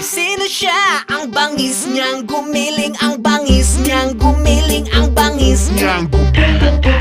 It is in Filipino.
Sino siya? Ang bangis niyang gumiling Ang bangis niyang gumiling Ang bangis niyang gumiling